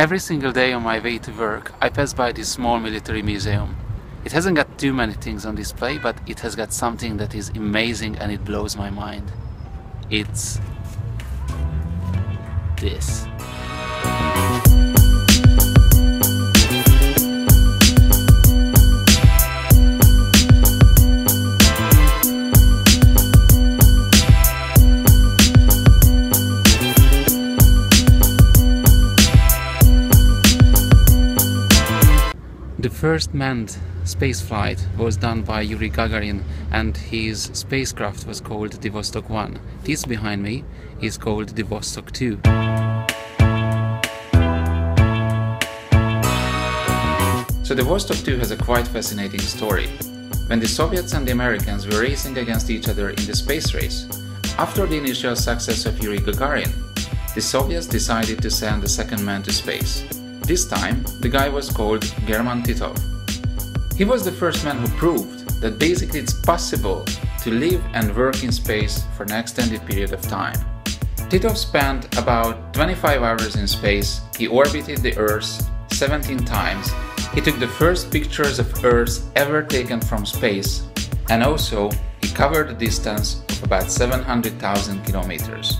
Every single day on my way to work, I pass by this small military museum. It hasn't got too many things on display, but it has got something that is amazing and it blows my mind. It's this. The first manned spaceflight was done by Yuri Gagarin and his spacecraft was called the Vostok 1. This behind me is called the Vostok 2. So the Vostok 2 has a quite fascinating story. When the Soviets and the Americans were racing against each other in the space race, after the initial success of Yuri Gagarin, the Soviets decided to send a second man to space. This time, the guy was called Gherman Titov. He was the first man who proved that basically it's possible to live and work in space for an extended period of time. Titov spent about 25 hours in space, he orbited the Earth 17 times, he took the first pictures of Earth ever taken from space, and also he covered a distance of about 700,000 kilometers.